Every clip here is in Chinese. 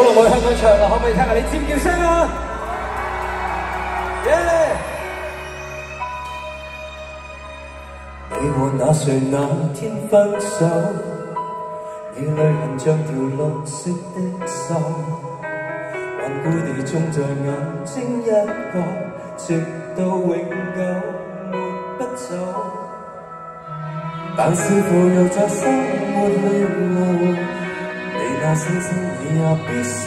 好耐冇喺香港唱啦，可唔可以聽下你尖叫聲啊？耶！你和那誰那天分手，你淚痕像條綠色的鏽，頑固地種在眼睛一角，直到永久抹不走。但是浮游在生活裏流，你那聲聲你也必须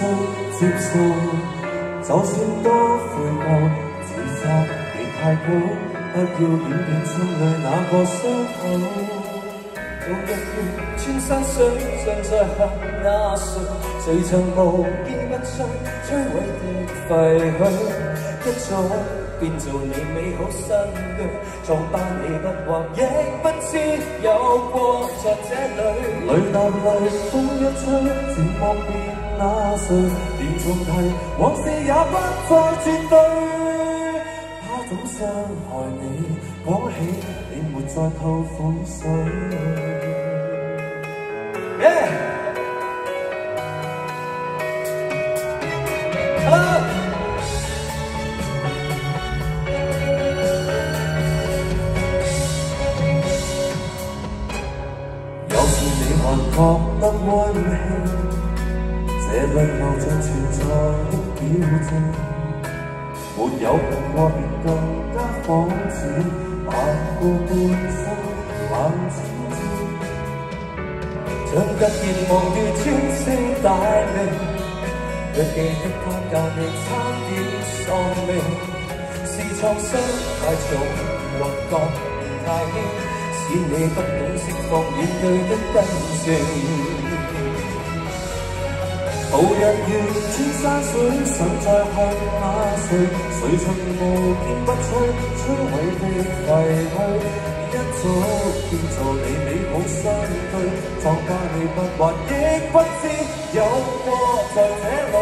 接受，就算多悔過，自責別太高。不要掩掩心里那个伤口。做日月穿山水，像在行那誰？誰曾無堅不摧，摧毁的废墟，一早变做你美好新居。撞敗你不惑，亦不知有过在這裏。淚流泪，风一吹，漸莫變那谁，连重提往事也不再絕對。怎伤害你？讲起你没再吐苦水。覺得温馨，這淚流像存在的表徵。沒有恨過便更加仿似白過半生冷清清，像突然忘掉穿星大名，若記得他教你差点丧命，是创伤太重或覺念太轻，使你不懂釋放面對的真情。無日月千山水，想再向那誰？誰曾無堅不摧，摧毀的廢墟，一早變做你美好相對。藏家你不還，亦不知有過在這裏。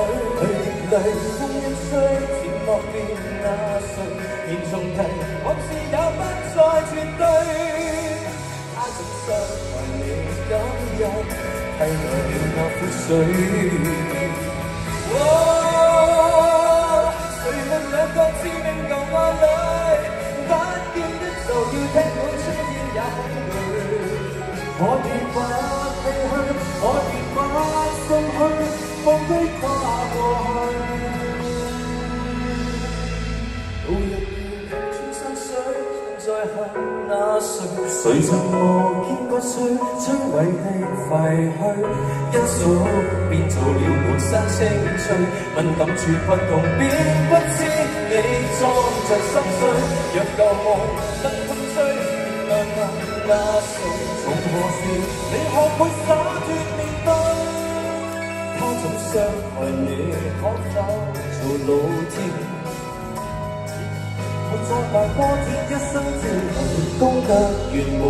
淚淚風一吹，莫變那誰？連重提往事也不再絕對。他總傷害你今日。替來了那苦水。哦，誰問兩個致命舊愛侶，不見的就要聽到春天也恐懼。可以不唏噓，可以不心虛，放低跨那谁？谁曾无见过衰，摧毁的废墟，因锁变做了满身星翠。敏感处不同，便不知你装着心碎。若旧梦能痛追，那那那谁？从何时你学会洒脱面对？他总伤害你，可否做老天？再扮波折一生之後，功德圓滿，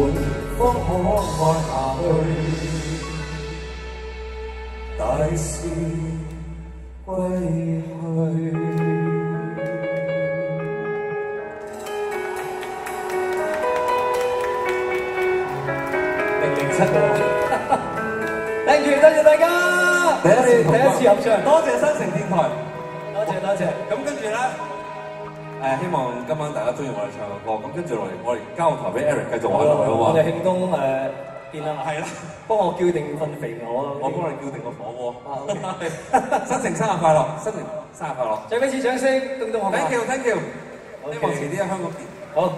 方可愛下去。大事歸去。零零七號，thank you，多謝大家，第一次第一次合唱，多謝新城電台，多謝多謝。咁跟住咧。誒希望今晚大家中意我哋唱嘅歌，咁跟住落嚟，我哋交台俾 Eric 繼續玩落去好嘛？我哋慶功誒見啦，係啦，幫我叫定份肥牛咯！我幫你叫定個火鍋。新城生日快樂，新城生日快樂！最尾次掌聲，東東好 Thank you，Thank you，希望遲啲喺香港見。好。